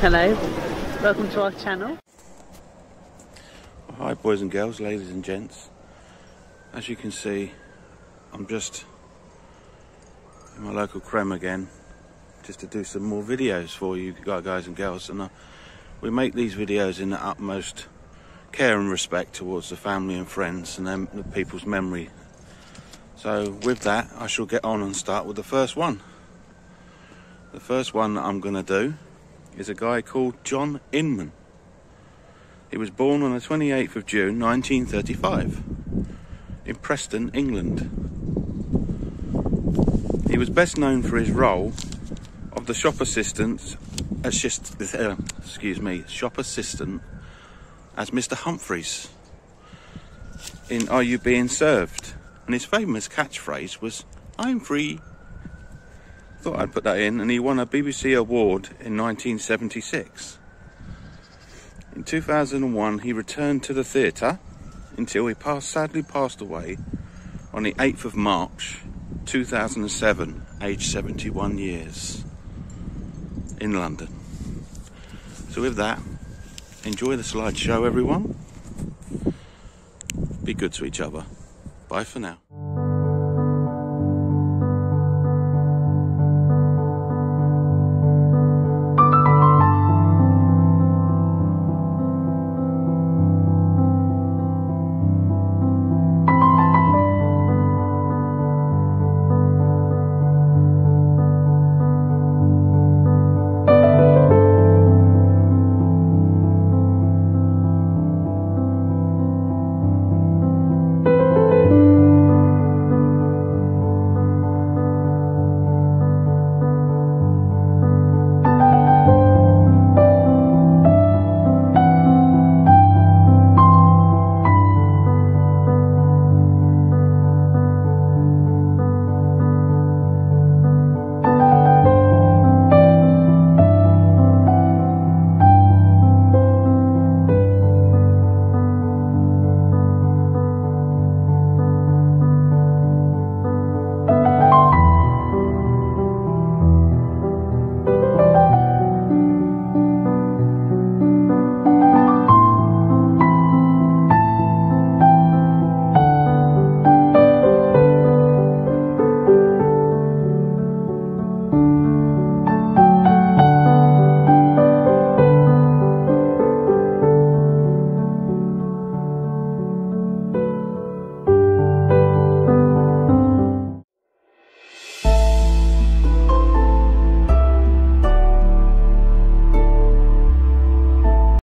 Hello, welcome to our channel. Hi boys and girls, ladies and gents. As you can see, I'm just in my local creme again, just to do some more videos for you guys and girls. And uh, we make these videos in the utmost care and respect towards the family and friends and the people's memory. So with that, I shall get on and start with the first one. The first one that I'm going to do is a guy called John Inman. He was born on the 28th of June 1935 in Preston, England. He was best known for his role of the shop assistant, uh, excuse me, shop assistant as Mr. Humphries in Are You Being Served? And his famous catchphrase was, I'm free. Thought I'd put that in, and he won a BBC award in 1976. In 2001, he returned to the theatre until he passed, sadly passed away on the 8th of March 2007, aged 71 years, in London. So, with that, enjoy the slideshow, everyone. Be good to each other. Bye for now.